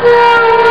Love